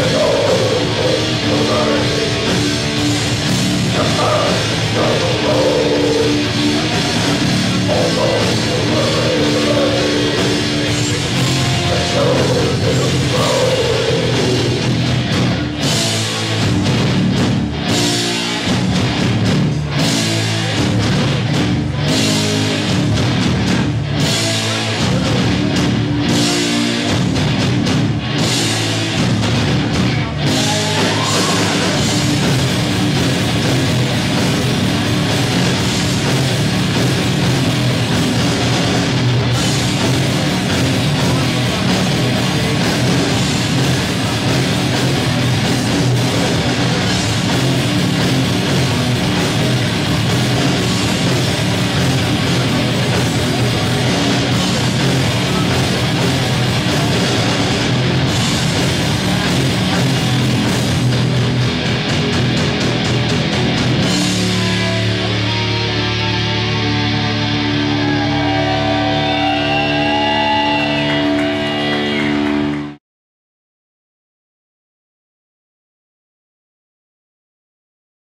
Let's go.